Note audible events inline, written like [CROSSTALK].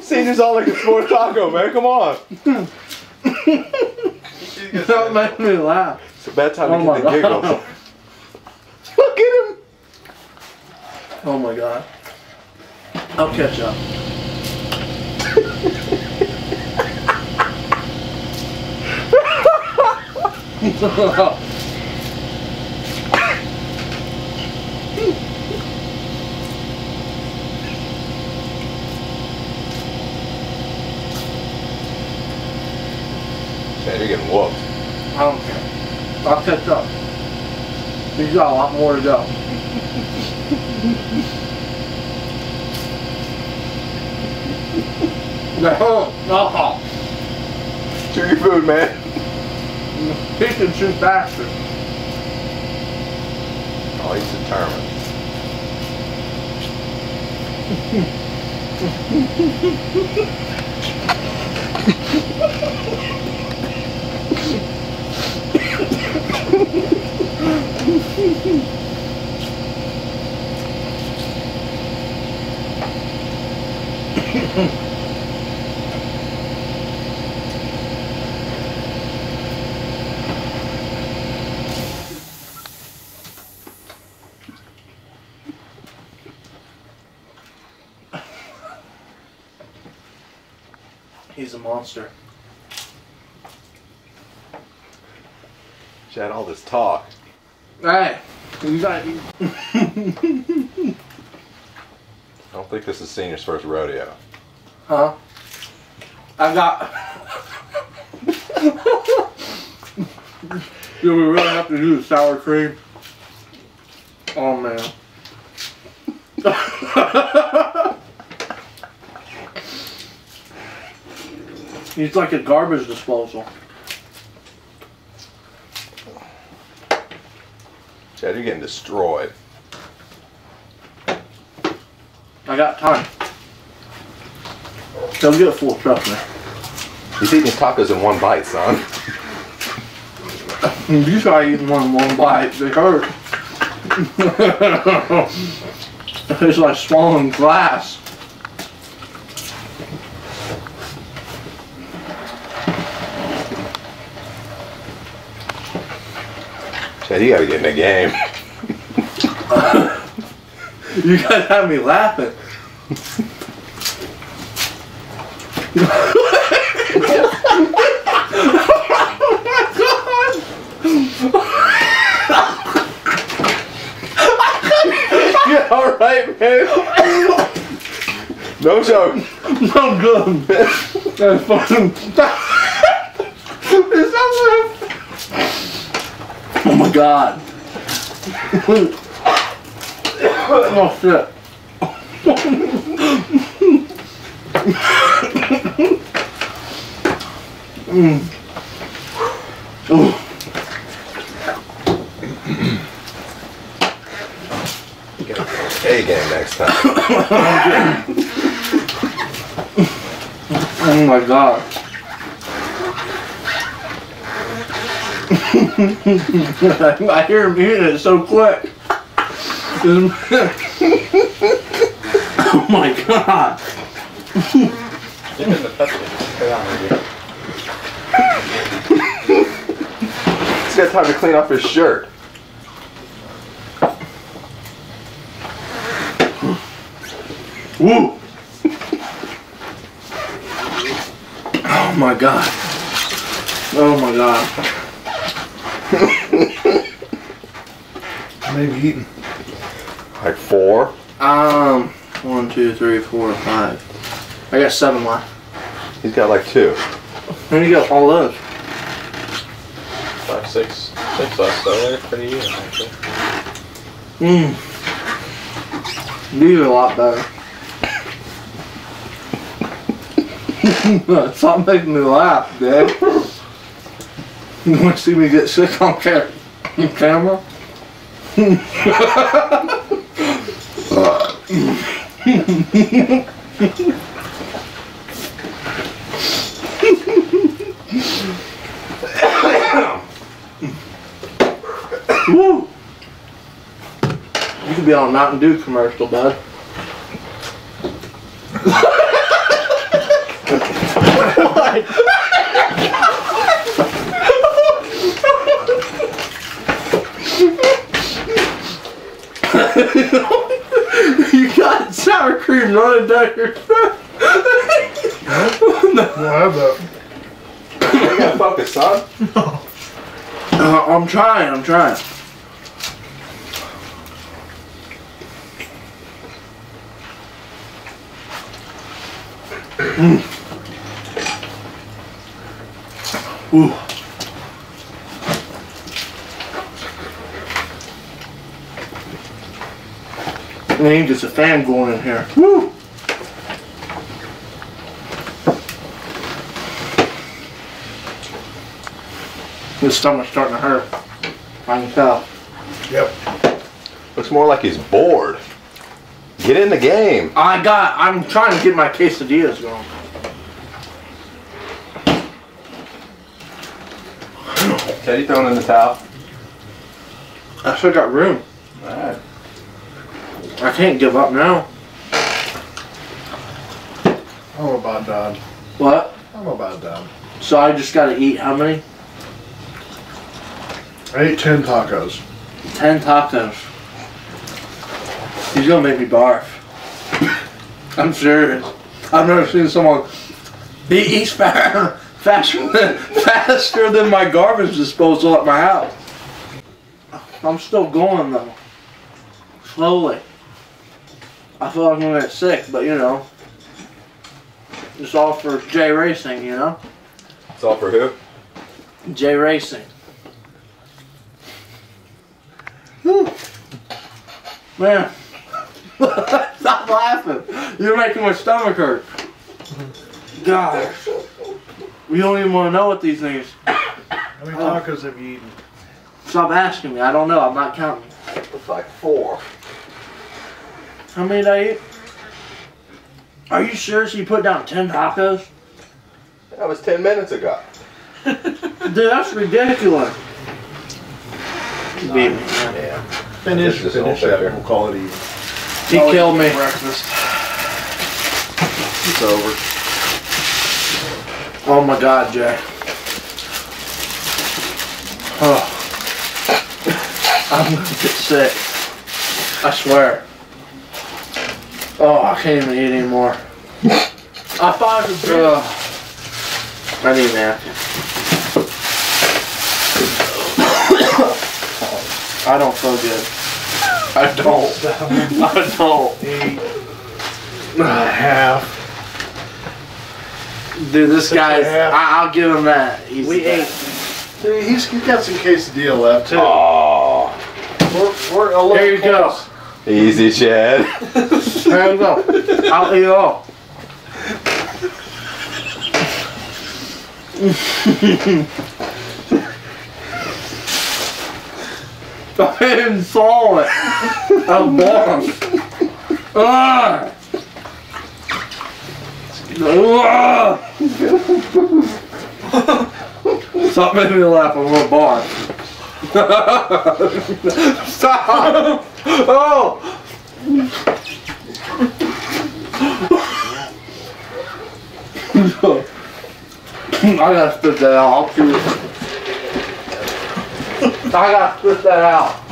Sandy's all like a four taco, man. Come on. Don't make me laugh. It's a bad time Oh to get the giggles. God. [LAUGHS] Look at him. Oh my god. I'll catch up. [LAUGHS] Man, you're getting whooped. I don't care. I'll catch up. He's got a lot more to go. no, no. Chew your food, man. He can shoot faster. Oh, he's determined. [LAUGHS] He's a monster. She had all this talk. Hey, you got I don't think this is Senior's first rodeo. Huh? I got. Do we really have to do the sour cream? Oh man. He's like a garbage disposal. Chad, you're getting destroyed. I got time. Don't get full, trust me. He's eating his tacos in one bite, son. [LAUGHS] You try eating one in one bite, they hurt. [LAUGHS] it's like swallowing glass. Chad, you gotta get in the game. [LAUGHS] You guys have me laughing. [LAUGHS] Yeah, all right, man. No joke. No good. That's fucking. It sounds like. Oh my god. oh shit. mm. Get a game next time. Oh my god. [LAUGHS] I hear him eating it so quick. [LAUGHS] oh my god. He's got time to clean off his shirt. Woo. Oh my god. Oh my god. [LAUGHS] Maybe eating. Like four. Um, one, two, three, four, five. I got seven left. He's got like two. There you go, all those. Five, six, six left, so they're pretty even actually. Mmm. These are a lot better. [LAUGHS] Stop making me laugh, Dad. You want to see me get sick on ca- on camera? Woo! You could be on a Mountain Dew commercial, bud. You got sour cream running down your Well, how about You gotta focus, son. Uh, I'm trying, I'm trying. Mm. Ooh. Man, there's a fan going in here. Woo! His stomach's starting to hurt. I can tell. Yep. Looks more like he's bored. Get in the game. I got. I'm trying to get my quesadillas going. Teddy throwing in the towel. I still got room. Alright. I can't give up now. I'm about done. What? I'm about done. So I just gotta eat how many? I ate ten tacos. Ten tacos. He's gonna make me barf. [LAUGHS] I'm serious. I've never seen someone. Eats fa- [LAUGHS] faster than [LAUGHS] faster than my garbage disposal at my house. I'm still going though. Slowly. I feel like I'm gonna get sick, but you know. It's all for J Racing, you know? It's all for who? J Racing. Whew. Man. [LAUGHS] Stop laughing. You're making my stomach hurt. Gosh. We don't even want to know what these things. How many tacos have you eaten? Stop asking me. I don't know. I'm not counting. Looks like four. How many did I eat? Are you serious? You put down 10 tacos? That was 10 minutes ago. [LAUGHS] Dude, that's ridiculous. You beat me. Yeah. Finish, This finish that. fair. We'll call it even. He I'll killed me. Breakfast. It's over. Oh my god, Jay. Oh. I'm gonna get sick. I swear. Oh, I can't even eat anymore. I thought it was good. I need a napkin. I don't feel good. I don't. I don't. Eight and a half. Dude, this guy, and. I, I'll give him that. He's We the ate. Dude, he's, he's got some quesadilla left too. Oh. We're, we're a little There you go. Close. Easy, Chad. There you go. I'll eat it all. I didn't swallow it. I'm born. Ah. Ah. Stop making me laugh. I'm gonna bar. [LAUGHS] Stop. Oh. I gotta spit that out. I gotta spit that out.